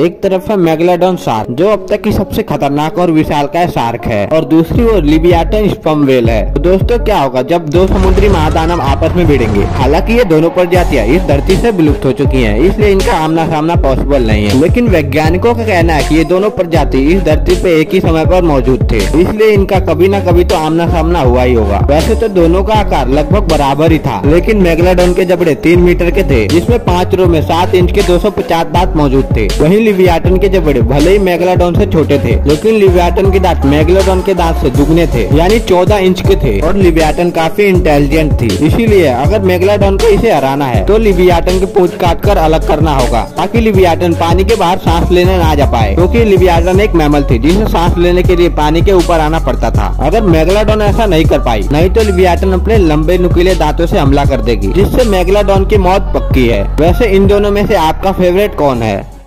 एक तरफ़ है मेगलाडोन शार्क, जो अब तक की सबसे खतरनाक और विशालकाय शार्क है, और दूसरी ओर लिबियाटन स्पम वेल है। तो दोस्तों, क्या होगा जब दो समुद्री महादानव आपस में भिड़ेंगे? हालाँकि ये दोनों प्रजातियाँ इस धरती से विलुप्त हो चुकी हैं, इसलिए इनका आमना सामना पॉसिबल नहीं है। लेकिन वैज्ञानिकों का कहना है कि ये दोनों प्रजाति इस धरती पे एक ही समय पर मौजूद थे, इसलिए इनका कभी न कभी तो आमना सामना हुआ ही होगा। वैसे तो दोनों का आकार लगभग बराबर ही था, लेकिन मेगलाडोन के जबड़े तीन मीटर के थे, जिसमें पाँच रो में सात इंच के दो सौ पचास दांत मौजूद थे। वही लिवियाटन के जबड़े भले ही मेगलाडोन से छोटे थे, लेकिन लिवियाटन के दांत मेगलाडोन के दांत से दुगने थे, यानी चौदह इंच के थे, और लिवियाटन काफ़ी इंटेलिजेंट थी। इसीलिए अगर मेगलाडोन को इसे हराना है तो लिवियाटन की पूछ काट कर अलग करना होगा, ताकि लिवियाटन पानी के बाहर सांस लेने ना जा पाए, क्यूँकी लिवियाटन एक मैमल थी जिसे सांस लेने के लिए पानी के ऊपर आना पड़ता था। अगर मेगलाडोन ऐसा नहीं कर पाई, नहीं तो लिवियाटन अपने लंबे नुकीले दांतों से हमला कर देगी, जिससे मेगलाडोन की मौत पक्की है। वैसे इन दोनों में से आपका फेवरेट कौन है?